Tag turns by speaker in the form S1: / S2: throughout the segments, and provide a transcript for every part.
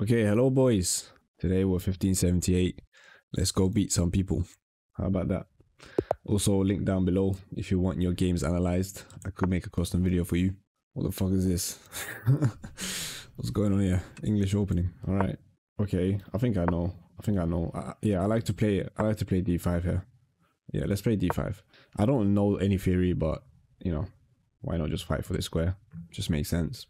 S1: Okay, hello boys. Today we're 1578. Let's go beat some people. How about that? Also, link down below if you want your games analyzed. I could make a custom video for you. What the fuck is this? What's going on here? English opening. All right. Okay, I think I know. I think I know. Uh, yeah, I like to play. I like to play d5 here. Yeah, let's play d5. I don't know any theory, but you know, why not just fight for the square? Just makes sense.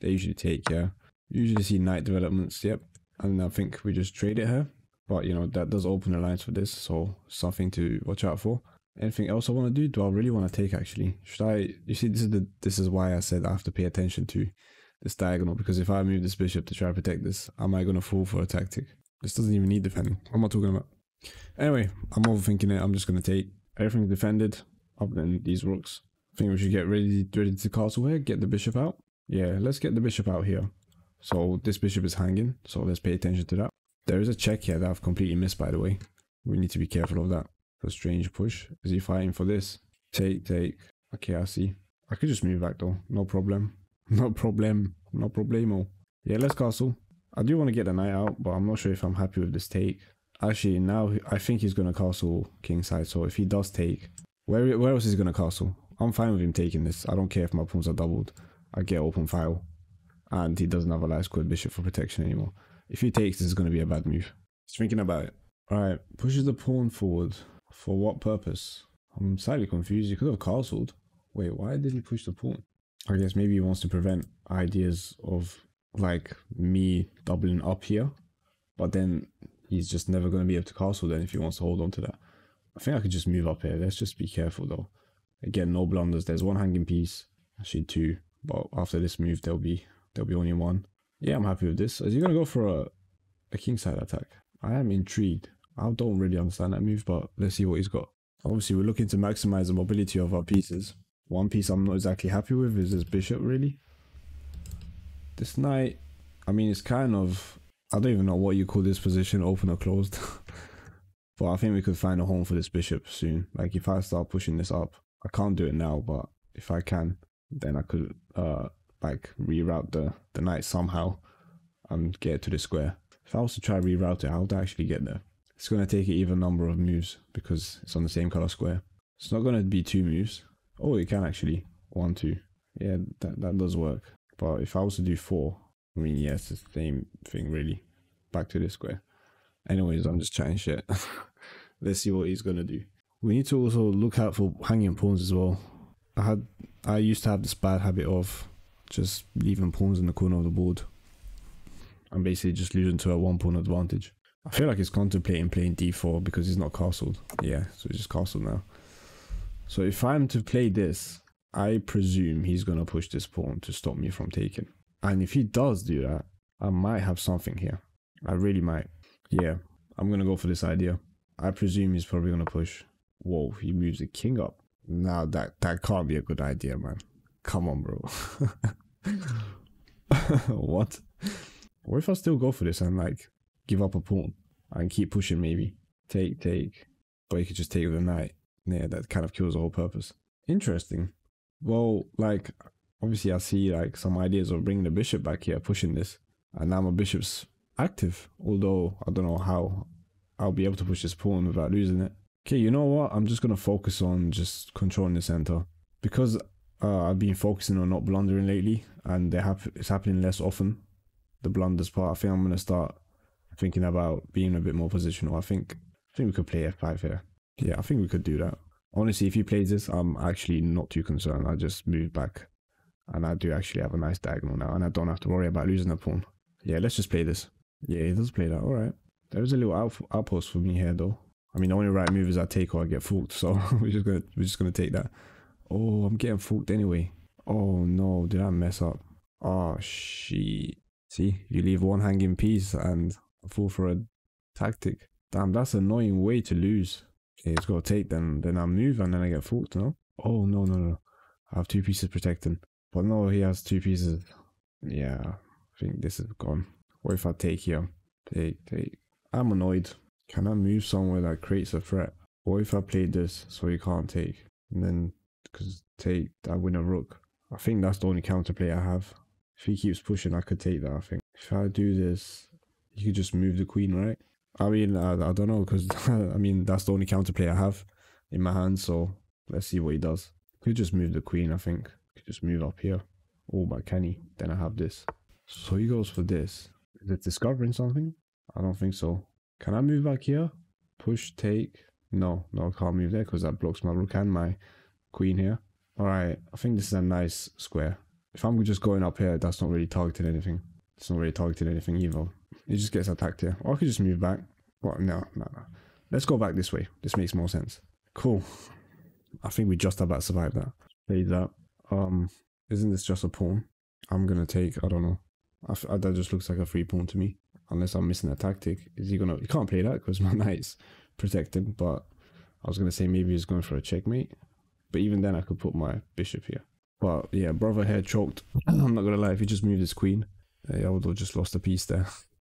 S1: They usually take, yeah. Usually see knight developments, yep. And I think we just trade it here. But you know, that does open the lines for this, so something to watch out for. Anything else I want to do? Do I really want to take actually? Should I you see this is the this is why I said I have to pay attention to this diagonal because if I move this bishop to try to protect this, am I gonna fall for a tactic? This doesn't even need defending. What am I talking about? Anyway, I'm overthinking it. I'm just gonna take everything defended other than these rooks. I think we should get ready ready to castle here, get the bishop out. Yeah, let's get the bishop out here. So this bishop is hanging, so let's pay attention to that. There is a check here that I've completely missed by the way. We need to be careful of that. A strange push. Is he fighting for this? Take, take. Okay, I see. I could just move back though. No problem. No problem. No problemo. Yeah, let's castle. I do want to get the knight out, but I'm not sure if I'm happy with this take. Actually, now I think he's going to castle kingside. So if he does take, where where else is he going to castle? I'm fine with him taking this. I don't care if my pawns are doubled. I get open file. And he doesn't have a last square bishop for protection anymore. If he takes, this is going to be a bad move. Just thinking about it. Alright, pushes the pawn forward. For what purpose? I'm slightly confused. He could have castled. Wait, why did he push the pawn? I guess maybe he wants to prevent ideas of like me doubling up here. But then he's just never going to be able to castle then if he wants to hold on to that. I think I could just move up here. Let's just be careful though. Again, no blunders. There's one hanging piece. Actually two. But after this move, there'll be there'll be only one. Yeah, I'm happy with this. Is he going to go for a, a kingside attack? I am intrigued. I don't really understand that move, but let's see what he's got. Obviously, we're looking to maximize the mobility of our pieces. One piece I'm not exactly happy with is this bishop, really. This knight, I mean, it's kind of... I don't even know what you call this position, open or closed. but I think we could find a home for this bishop soon. Like, if I start pushing this up, I can't do it now, but if I can, then I could, uh, like, reroute the, the knight somehow and get to the square. If I was to try reroute it, how would I actually get there? It's going to take an even number of moves because it's on the same color square. It's not going to be two moves. Oh, it can actually. One, two. Yeah, that, that does work. But if I was to do four, I mean, yeah, it's the same thing really. Back to the square. Anyways, I'm just chatting shit. Let's see what he's going to do. We need to also look out for hanging pawns as well. I had, I used to have this bad habit of just leaving pawns in the corner of the board. And basically just losing to a one pawn advantage. I feel like he's contemplating playing d4 because he's not castled. Yeah, so he's just castled now. So if I'm to play this, I presume he's going to push this pawn to stop me from taking. And if he does do that, I might have something here. I really might. Yeah, I'm going to go for this idea. I presume he's probably going to push. Whoa, he moves the king up. Now that, that can't be a good idea, man. Come on, bro. what? What if I still go for this and like give up a pawn and keep pushing maybe? Take, take. But you could just take the knight. Yeah, that kind of kills the whole purpose. Interesting. Well, like, obviously I see like some ideas of bringing the bishop back here, pushing this. And now my bishop's active. Although, I don't know how I'll be able to push this pawn without losing it. Okay, you know what? I'm just going to focus on just controlling the center. Because uh, I've been focusing on not blundering lately, and they have it's happening less often. The blunders part. I think I'm gonna start thinking about being a bit more positional. I think I think we could play f5 here. Yeah, I think we could do that. Honestly, if he plays this, I'm actually not too concerned. I just move back, and I do actually have a nice diagonal now, and I don't have to worry about losing a pawn. Yeah, let's just play this. Yeah, he does play that. All right. There is a little out outpost for me here, though. I mean, the only right move is I take or I get forked, so we're just gonna we're just gonna take that. Oh, I'm getting forked anyway. Oh no, did I mess up? Oh shit. See, you leave one hanging piece and fall for a tactic. Damn, that's an annoying way to lose. Okay, it's got to take then. Then I move and then I get forked, no? Oh no, no, no. I have two pieces protecting. But no, he has two pieces. Yeah, I think this is gone. What if I take here? Take, take. I'm annoyed. Can I move somewhere that creates a threat? What if I play this so he can't take? And then because take I win a rook. I think that's the only counterplay I have. If he keeps pushing, I could take that. I think if I do this You could just move the queen, right? I mean, I, I don't know because I mean that's the only counterplay I have in my hand. So let's see what he does. Could just move the queen. I think could just move up here. Oh, but can he? Then I have this. So he goes for this. Is it discovering something? I don't think so. Can I move back here? Push, take. No, no, I can't move there because that blocks my rook and my queen here. All right, I think this is a nice square. If I'm just going up here, that's not really targeting anything. It's not really targeting anything either. It just gets attacked here. Or I could just move back. What? No, no, no. Let's go back this way. This makes more sense. Cool. I think we just about survived that. Played that. Um, isn't this just a pawn? I'm gonna take. I don't know. I, that just looks like a free pawn to me. Unless I'm missing a tactic. Is he gonna? You can't play that because my knight's protected. But I was gonna say maybe he's going for a checkmate. But even then, I could put my bishop here. But yeah, brother here choked. I'm not gonna lie. If he just moved his queen, uh, I would have just lost a piece there.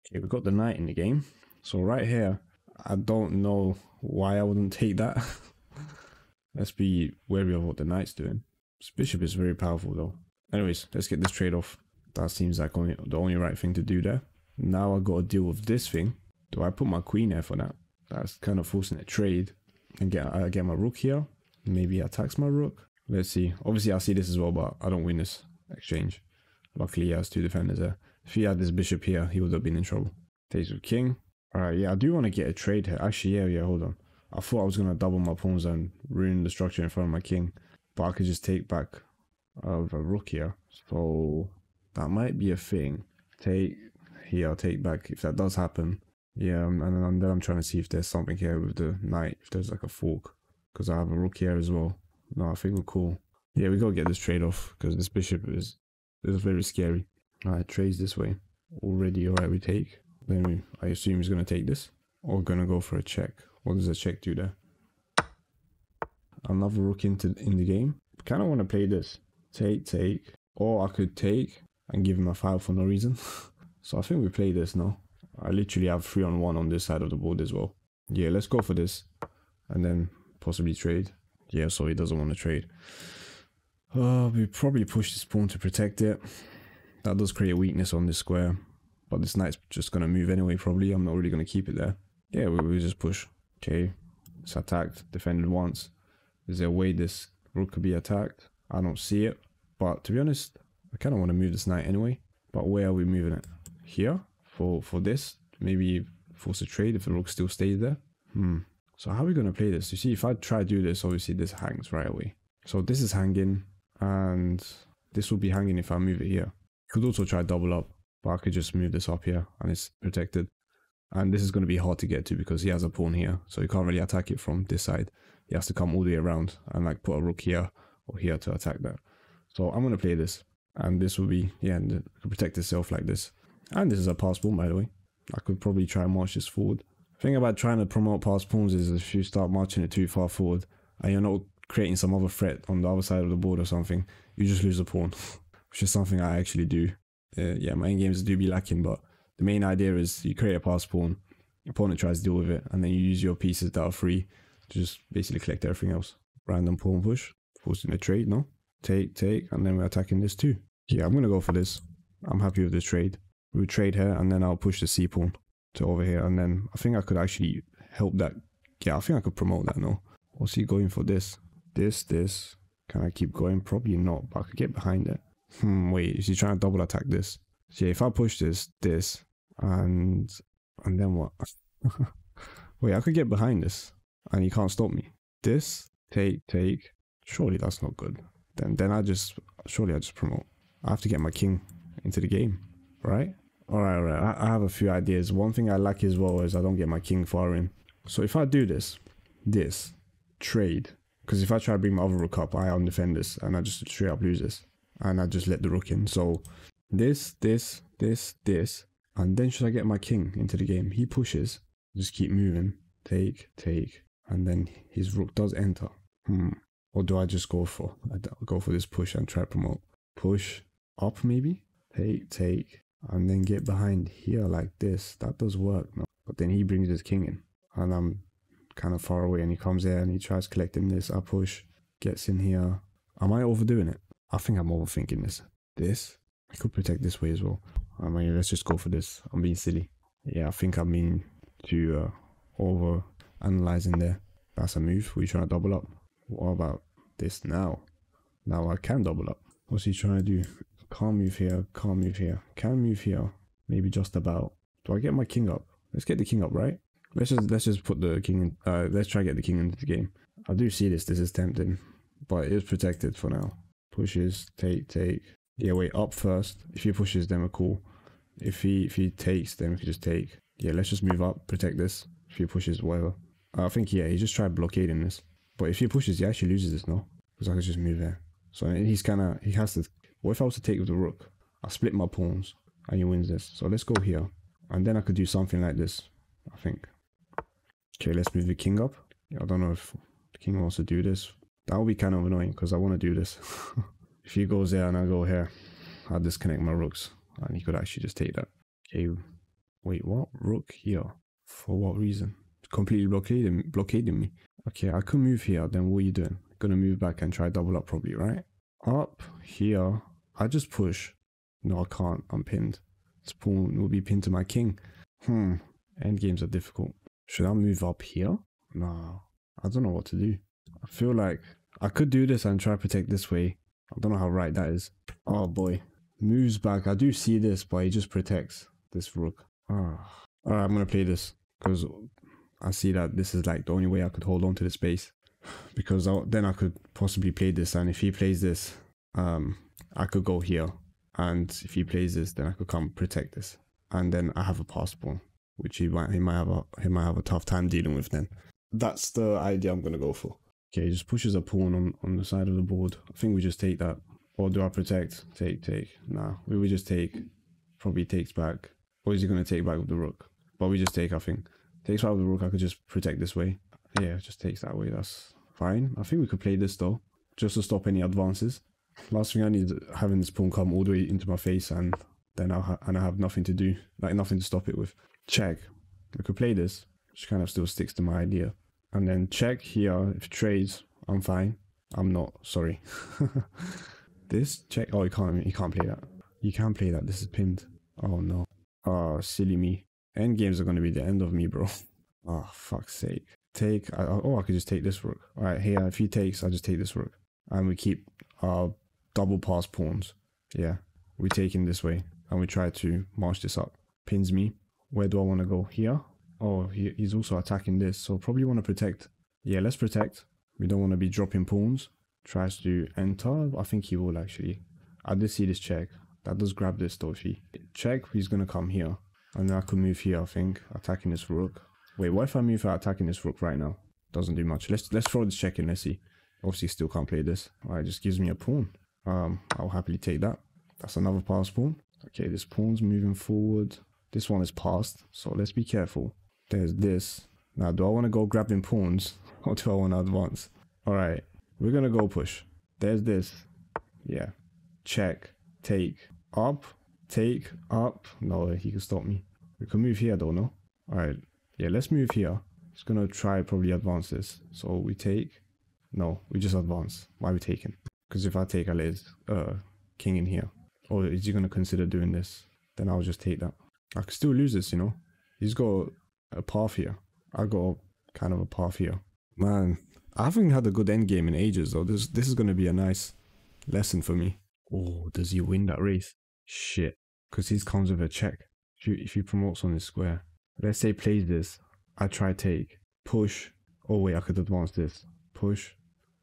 S1: Okay, we got the knight in the game. So right here, I don't know why I wouldn't take that. let's be wary of what the knight's doing. This bishop is very powerful though. Anyways, let's get this trade off. That seems like only the only right thing to do there. Now I got to deal with this thing. Do I put my queen here for that? That's kind of forcing a trade. And get I get my rook here. Maybe attacks my rook. Let's see. Obviously I see this as well, but I don't win this exchange. Luckily he has two defenders there. If he had this bishop here, he would have been in trouble. Takes with king. Alright, yeah, I do want to get a trade here. Actually, yeah, yeah, hold on. I thought I was going to double my pawns and ruin the structure in front of my king. But I could just take back uh, of a rook here. So that might be a thing. Take here, take back if that does happen. Yeah, and then I'm trying to see if there's something here with the knight, if there's like a fork. Because I have a rook here as well. No, I think we're cool. Yeah, we gotta get this trade off because this bishop is is very scary. Alright, trades this way. Already alright, we take. Then we, I assume he's going to take this. Or going to go for a check. What does a check do there? Another rook into in the game. Kind of want to play this. Take, take. Or I could take and give him a file for no reason. so I think we play this now. I literally have 3 on 1 on this side of the board as well. Yeah, let's go for this. And then possibly trade. Yeah, so he doesn't want to trade. Uh, we probably push this pawn to protect it. That does create a weakness on this square. But this knight's just going to move anyway, probably. I'm not really going to keep it there. Yeah, we, we just push. Okay, it's attacked, defended once. Is there a way this rook could be attacked? I don't see it. But to be honest, I kind of want to move this knight anyway. But where are we moving it? Here? For, for this? Maybe force a trade if the rook still stays there? Hmm. So how are we going to play this? You see, if I try to do this, obviously this hangs right away. So this is hanging, and this will be hanging if I move it here. Could also try double up, but I could just move this up here and it's protected. And this is going to be hard to get to because he has a pawn here, so he can't really attack it from this side. He has to come all the way around and like put a rook here or here to attack that. So I'm going to play this, and this will be, yeah, and protect itself like this. And this is a pass pawn, by the way. I could probably try and march this forward. Thing about trying to promote past pawns is if you start marching it too far forward and you're not creating some other threat on the other side of the board or something, you just lose a pawn, which is something I actually do uh, yeah, my end games do be lacking, but the main idea is you create a pass pawn, your opponent tries to deal with it, and then you use your pieces that are free to just basically collect everything else. Random pawn push, forcing a trade, no? Take, take, and then we're attacking this too. Yeah, I'm gonna go for this. I'm happy with this trade. We'll trade here, and then I'll push the c pawn to over here, and then I think I could actually help that. Yeah, I think I could promote that, no? What's he going for this? This, this. Can I keep going? Probably not, but I could get behind it. Hmm, wait, is he trying to double attack this? So yeah, if I push this, this, and and then what? wait, I could get behind this, and he can't stop me. This, take, take. Surely that's not good. Then then I just, surely I just promote. I have to get my king into the game, right? Alright, alright, I, I have a few ideas. One thing I lack as well is I don't get my king far in. So if I do this, this, trade, because if I try to bring my other rook up, I undefend this, and I just straight up lose this and I just let the rook in. So this, this, this, this, and then should I get my king into the game? He pushes, just keep moving, take, take, and then his rook does enter. Hmm. Or do I just go for I go for this push and try to promote? Push up maybe? Take, take, and then get behind here like this. That does work, no? But then he brings his king in, and I'm kind of far away, and he comes there and he tries collecting this. I push, gets in here. Am I overdoing it? I think I'm overthinking this. This, I could protect this way as well. I mean, let's just go for this. I'm being silly. Yeah, I think I mean to uh, over analyzing there. That's a move. We trying to double up. What about this now? Now I can double up. What's he trying to do? Can't move here. Can't move here. Can move here. Maybe just about. Do I get my king up? Let's get the king up, right? Let's just let's just put the king in. Uh, let's try get the king into the game. I do see this. This is tempting, but it is protected for now. Pushes, take, take. Yeah, wait, up first. If he pushes, then we're cool. If he if he takes, then we can just take. Yeah, let's just move up, protect this. If he pushes, whatever. I think yeah, he just tried blockading this. But if he pushes, he actually loses this, no? Because I could just move there. So he's kind of he has to. What if I was to take with the rook? I split my pawns and he wins this. So let's go here, and then I could do something like this. I think. Okay, let's move the king up. I don't know if the king wants to do this. That would be kind of annoying because I want to do this. if he goes there and I go here, I'll disconnect my rooks and he could actually just take that. Okay, wait, what? Rook here? For what reason? Completely blockading, blockading me. Okay, I could move here, then what are you doing? Gonna move back and try double up probably, right? Up here, I just push. No, I can't, I'm pinned. This pawn will be pinned to my king. Hmm, Endgames are difficult. Should I move up here? No, I don't know what to do. I feel like I could do this and try to protect this way. I don't know how right that is. Oh boy. Moves back. I do see this, but he just protects this rook. Ah. Alright, I'm going to play this. Because I see that this is like the only way I could hold on to the space. Because I, then I could possibly play this. And if he plays this, um, I could go here. And if he plays this, then I could come protect this. And then I have a pass pawn, which he might he might have a he might have a tough time dealing with then. That's the idea I'm gonna go for. Okay, he just pushes a pawn on, on the side of the board. I think we just take that. Or do I protect? Take, take. Nah, we would just take. Probably takes back. Or is he going to take back with the rook? But we just take, I think. Takes back with the rook, I could just protect this way. Yeah, just takes that way. That's fine. I think we could play this though. Just to stop any advances. Last thing I need is having this pawn come all the way into my face and then I'll ha and I have nothing to do. Like nothing to stop it with. Check. I could play this. Which kind of still sticks to my idea. And then check here if trades i'm fine. I'm not. Sorry. This check oh you can't you can't play that. You can't play that. This is pinned. Oh no. Oh silly me. End games are going to be the end of me bro. Oh fuck's sake. Take I, oh i could just take this rook all right here if he takes i just take this rook and we keep double pass pawns yeah we take in this way and we try to march this up pins me where do i want to go here Oh, he, he's also attacking this, so probably want to protect. Yeah, let's protect. We don't want to be dropping pawns. Tries to enter. I think he will actually. I did see this check. That does grab this though. He check, he's going to come here. And then I could move here, I think, attacking this rook. Wait, what if I move out attacking this rook right now? Doesn't do much. Let's let's throw this check in. Let's see. Obviously, still can't play this. All right, just gives me a pawn. Um, I'll happily take that. That's another pawn. Okay, this pawn's moving forward. This one is passed, so let's be careful. There's this. Now, do I want to go grabbing pawns or do I want to advance? All right, we're going to go push. There's this. Yeah. Check. Take. Up. Take. Up. No, he can stop me. We can move here though, no? All right. Yeah, let's move here. He's going to try probably advance this. So we take. No, we just advance. Why are we taking? Because if I take, I let uh, king in here. Or is he going to consider doing this? Then I'll just take that. I could still lose this, you know? He's got a path here. I got kind of a path here. Man, I haven't had a good end game in ages though. This this is gonna be a nice lesson for me. Oh, does he win that race? Shit. Because he comes with a check. If, if he promotes on his square. Let's say plays this. I try take. Push. Oh wait, I could advance this. Push.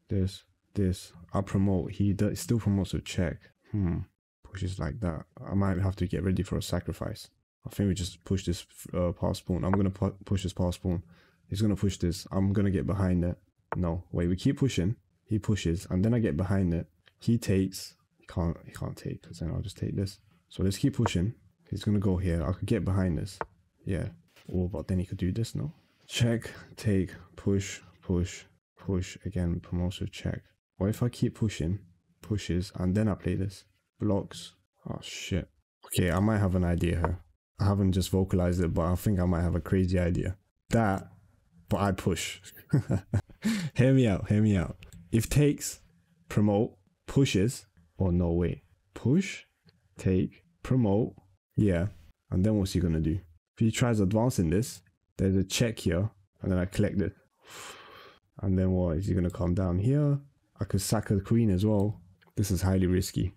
S1: This. This. I promote. He does, still promotes with check. Hmm. Pushes like that. I might have to get ready for a sacrifice. I think we just push this uh, pass pawn. I'm going to pu push this pass pawn. He's going to push this. I'm going to get behind it. No, wait, we keep pushing. He pushes, and then I get behind it. He takes. He can't, he can't take, because then I'll just take this. So let's keep pushing. He's going to go here. I could get behind this. Yeah. Oh, but then he could do this, no? Check, take, push, push, push. Again, promotive check. What if I keep pushing, pushes, and then I play this? Blocks. Oh, shit. Okay, I might have an idea here. I haven't just vocalized it, but I think I might have a crazy idea. That, but I push. hear me out, hear me out. If takes, promote, pushes, or no way. Push, take, promote, yeah. And then what's he gonna do? if he tries advancing this, there's a check here, and then I collect it. And then what? Is he gonna come down here? I could sack a queen as well. This is highly risky.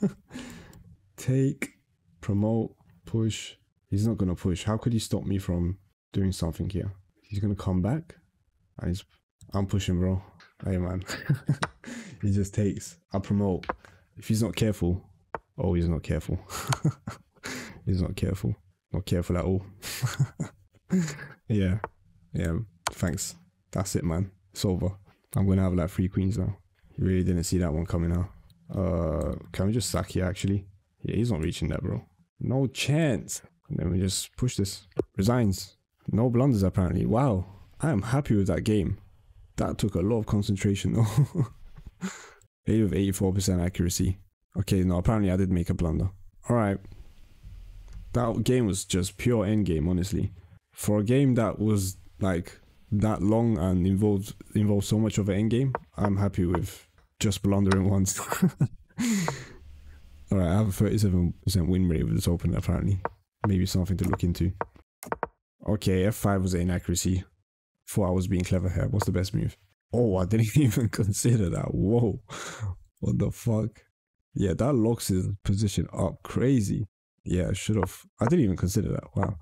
S1: Take, promote, push. He's not gonna push. How could he stop me from doing something here? He's gonna come back, and. I'm pushing, bro. Hey man, he just takes. I promote. If he's not careful, oh, he's not careful. he's not careful. Not careful at all. yeah, yeah. Thanks. That's it, man. It's over. I'm gonna have like three queens now. Really didn't see that one coming out. Uh, can we just sack here actually? Yeah, he's not reaching that, bro. No chance. And then we just push this. Resigns. No blunders apparently. Wow. I am happy with that game. That took a lot of concentration though. 8 with 84% accuracy. Okay, no, apparently I did make a blunder. Alright. That game was just pure endgame, honestly. For a game that was like that long and involved involved so much of an endgame, I'm happy with just blundering once. Alright, I have a 37% win rate with this opener apparently. Maybe something to look into. Okay, F5 was an inaccuracy. I was being clever here. What's the best move? Oh, I didn't even consider that. Whoa. What the fuck? Yeah, that locks his position up crazy. Yeah, I should have. I didn't even consider that. Wow.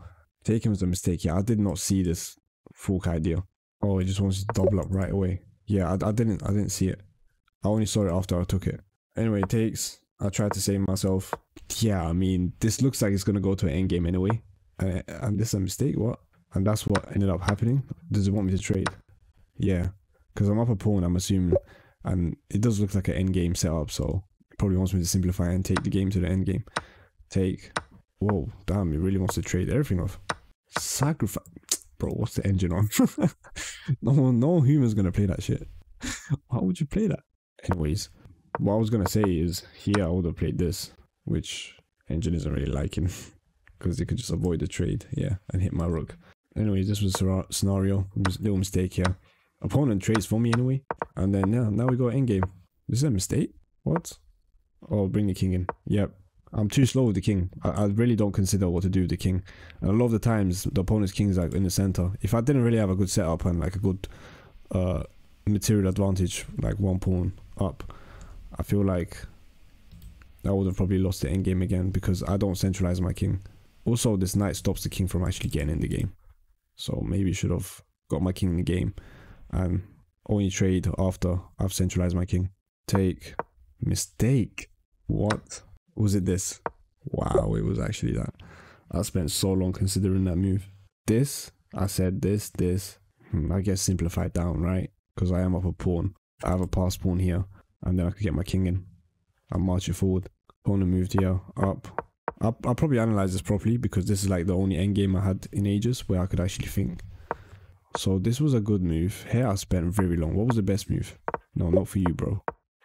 S1: Taking was a mistake. Yeah, I did not see this fork idea. Oh, he just wants to double up right away. Yeah, I, I didn't. I didn't see it. I only saw it after I took it. Anyway, it takes. I tried to save myself. Yeah, I mean, this looks like it's gonna go to an end game anyway. Uh, and this is a mistake. What? And that's what ended up happening. Does it want me to trade? Yeah, because I'm up a pawn. I'm assuming, and it does look like an end game setup. So probably wants me to simplify and take the game to the end game. Take. Whoa, damn! He really wants to trade everything off. Sacrifice, bro. What's the engine on? no, no human's gonna play that shit. Why would you play that? Anyways, what I was gonna say is here I would have played this, which engine isn't really liking because they could just avoid the trade, yeah, and hit my rook. Anyways, this was a scenario. Little mistake here. Opponent trades for me anyway, and then yeah, now we go endgame. This is a mistake. What? Oh, bring the king in. Yep. I'm too slow with the king. I, I, really don't consider what to do with the king. And a lot of the times, the opponent's king is like in the center. If I didn't really have a good setup and like a good uh, material advantage, like one pawn up, I feel like I would have probably lost the endgame again because I don't centralize my king. Also, this knight stops the king from actually getting in the game. So maybe should have got my king in the game and only trade after I've centralized my king. Take mistake. What was it? This? Wow, it was actually that. I spent so long considering that move. This, I said this, this. Hmm, I guess simplified down, right? Because I am up a pawn. I have a pass pawn here, and then I could get my king in. I'll march it forward. Opponent moved here, up. I'll, I'll probably analyze this properly because this is like the only endgame I had in ages where I could actually think. So this was a good move. Here I spent very long. What was the best move? No, not for you, bro.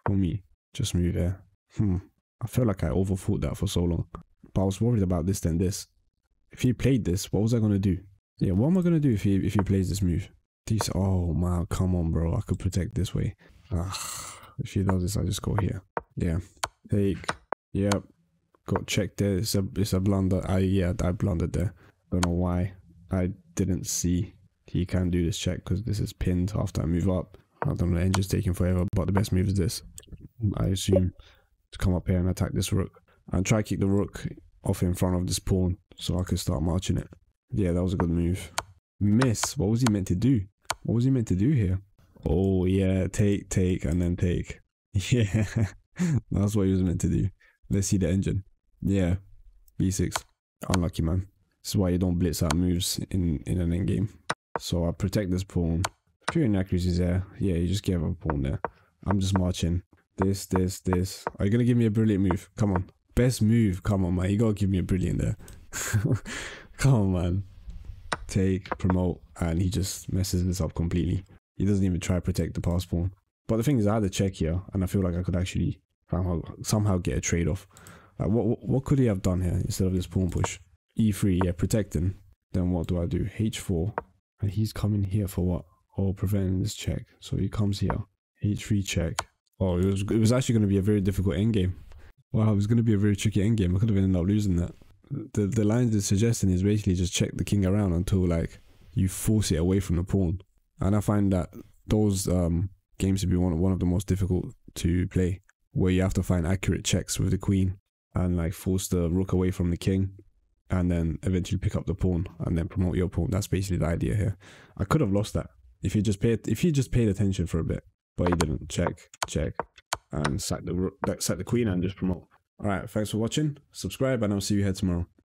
S1: For me. Just move there. Hmm. I felt like I overthought that for so long. But I was worried about this then this. If he played this, what was I gonna do? Yeah, what am I gonna do if he if he plays this move? These oh man, come on bro. I could protect this way. Ah, if he does this, I just go here. Yeah. Take. Yep. Got checked there. It's a it's a blunder. I yeah, I blundered there. Don't know why. I didn't see he can do this check because this is pinned after I move up. I don't know, engine's taking forever, but the best move is this. I assume to come up here and attack this rook. And try to keep the rook off in front of this pawn so I could start marching it. Yeah, that was a good move. Miss. What was he meant to do? What was he meant to do here? Oh, yeah. Take, take, and then take. Yeah. That's what he was meant to do. Let's see the engine. Yeah. B6. Unlucky, man. This is why you don't blitz out moves in, in an endgame. So I protect this pawn. Few inaccuracies there. Yeah, you just gave up a pawn there. I'm just marching. This, this, this. Are you going to give me a brilliant move? Come on. Best move. Come on, man. You got to give me a brilliant there. Come on, man. Take, promote, and he just messes this up completely. He doesn't even try to protect the pawn. But the thing is, I had a check here, and I feel like I could actually somehow, somehow get a trade-off. Like, what, what could he have done here instead of this pawn push? E3, yeah, protecting. Then what do I do? H4. And he's coming here for what? Oh, preventing this check. So he comes here. H3 check. Oh, it was, it was actually going to be a very difficult endgame. Wow, it was going to be a very tricky endgame. I could have ended up losing that. The the lines it's suggesting is basically just check the king around until like you force it away from the pawn. And I find that those um games to be one one of the most difficult to play, where you have to find accurate checks with the queen and like force the rook away from the king, and then eventually pick up the pawn and then promote your pawn. That's basically the idea here. I could have lost that if you just paid if you just paid attention for a bit, but you didn't. Check, check, and sack the sack the queen and just promote. All right, thanks for watching. Subscribe, and I'll see you here tomorrow.